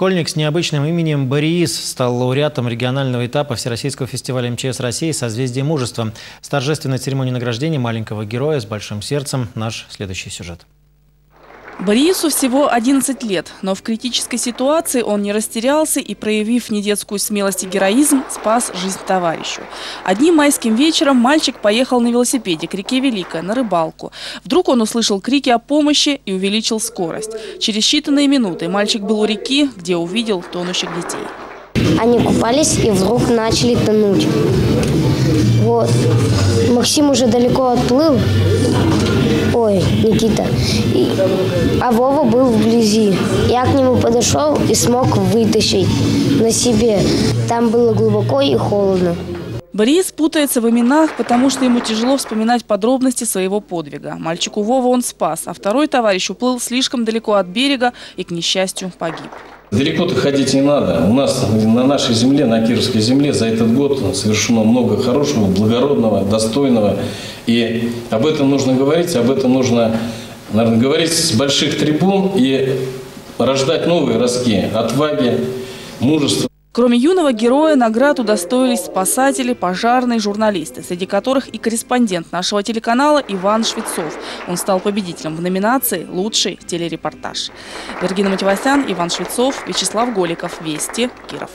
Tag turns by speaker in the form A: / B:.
A: Школьник с необычным именем Бориис стал лауреатом регионального этапа Всероссийского фестиваля МЧС России «Созвездие мужества». С торжественной церемонии награждения маленького героя с большим сердцем наш следующий сюжет.
B: Борису всего 11 лет, но в критической ситуации он не растерялся и, проявив недетскую смелость и героизм, спас жизнь товарищу. Одним майским вечером мальчик поехал на велосипеде к реке Великая на рыбалку. Вдруг он услышал крики о помощи и увеличил скорость. Через считанные минуты мальчик был у реки, где увидел тонущих детей.
C: Они купались и вдруг начали тонуть. Вот. Максим уже далеко отплыл. Ой, Никита. И, а Вова был вблизи. Я к нему подошел и смог вытащить на себе. Там было глубоко и холодно.
B: Борис путается в именах, потому что ему тяжело вспоминать подробности своего подвига. Мальчику Вова он спас, а второй товарищ уплыл слишком далеко от берега и, к несчастью, погиб.
D: Далеко-то ходить не надо. У нас на нашей земле, на Кировской земле за этот год совершено много хорошего, благородного, достойного. И об этом нужно говорить, об этом нужно, наверное, говорить с больших трибун и рождать новые ростки отваги, мужества.
B: Кроме юного героя, наград удостоились спасатели, пожарные, журналисты, среди которых и корреспондент нашего телеканала Иван Швецов. Он стал победителем в номинации «Лучший телерепортаж». Вергина Матевосян, Иван Швецов, Вячеслав Голиков. Вести. Киров.